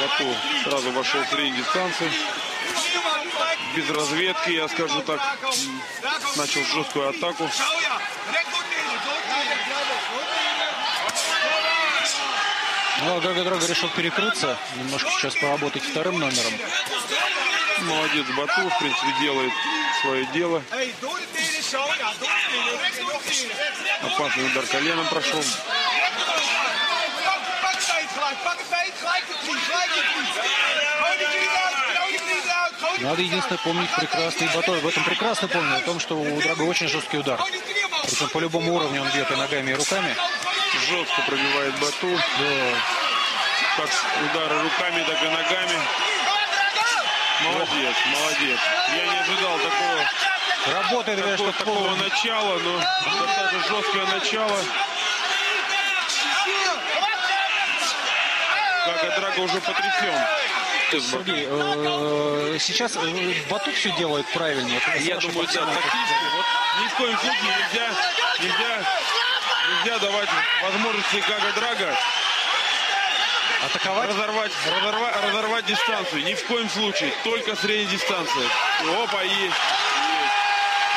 Бату сразу вошел в среднюю дистанцию. Без разведки, я скажу так. Начал жесткую атаку. Ну, а Гага Драга решил перекрыться, немножко сейчас поработать вторым номером. Молодец Бату, в принципе, делает свое дело. Опасный удар коленом прошел. Надо единственное помнить прекрасный Батой. В этом прекрасно помню о том, что у Драга очень жесткий удар. Причем по любому уровню он бьет и ногами, и руками. Жестко пробивает Бату. Да. Как удары руками, так и ногами. Молодец, молодец. Я не ожидал такого, Работает, такого, конечно, такого начала, но достаточно жесткое начало. Как Драга уже потрясен. Сергей, э, сейчас э, Батут все делает правильно. Я думаю, да, тактически. Вот ни в коем случае нельзя, нельзя, нельзя давать возможности Гага Драга Атаковать? разорвать, разорвать, разорвать дистанцию. Ни в коем случае. Только средняя дистанция. Опа, есть. есть.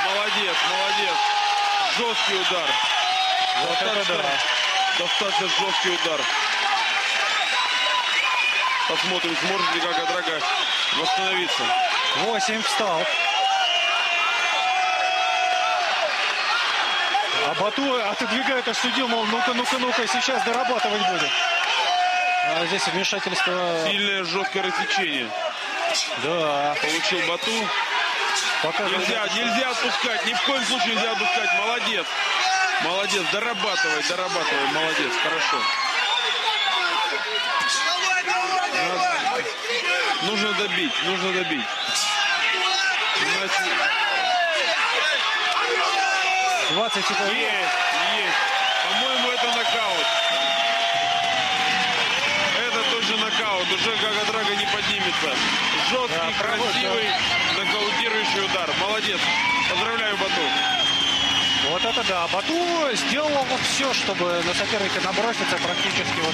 Молодец, молодец. Жесткий удар. Вот Достаточно, да. достаточно жесткий удар. Посмотрим, сможет ли Гага Драга восстановиться. Восемь встал. А Бату отодвигает от судью, мол, ну-ка, ну-ка, ну-ка, сейчас дорабатывать будет. А здесь вмешательство... Сильное жесткое рассечение. Да. Получил Бату. Пока Нельзя, нельзя отпускать, ни в коем случае нельзя отпускать. Молодец. Молодец, дорабатывай, дорабатывай, молодец, хорошо. Надо- Нужно добить, нужно добить. Иначе- 20 секунд. Есть, есть. По-моему, это нокаут. Уже Гага Драга не поднимется. Жесткий, Да, красивый, нокаутирующий удар. Молодец. Поздравляю, Бату. Вот это да. Бату сделал вот все, чтобы на соперника наброситься практически вот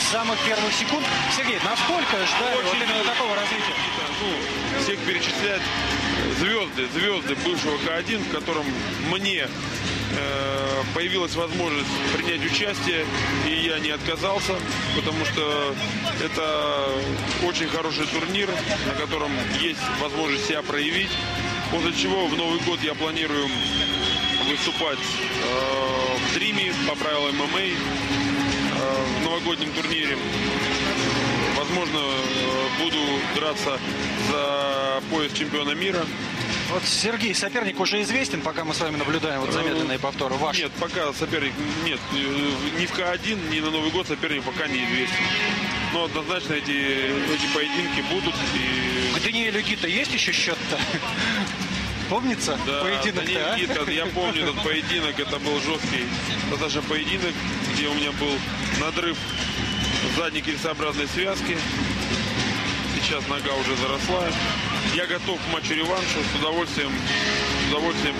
с самых первых секунд. Сергей, насколько ждали вот Очень именно такого развития? ну, всех перечислять звезды, звезды бывшего К1, в котором мне э, появилась возможность принять участие, и я не отказался, потому что это очень хороший турнир, на котором есть возможность себя проявить. После чего в Новый год я планирую выступать э, в стриме по правилам ММА э, в новогоднем турнире. Возможно, э, буду драться за пояс чемпиона мира. Вот Сергей, соперник уже известен, пока мы с вами наблюдаем вот замедленные повторы. Ваш. Нет, пока соперник нет. э, Ни в К1, ни на Новый год соперник пока не известен. Но однозначно эти, эти поединки будут. И К Даниэлю Гита есть еще счет-то? Помнится? Да, Поединок-то, Даниил а? Гит, я помню этот поединок, это был жесткий достаточно поединок, где у меня был надрыв задней крестообразной связки. Сейчас нога уже заросла. Я готов к матчу реваншу, с удовольствием, с удовольствием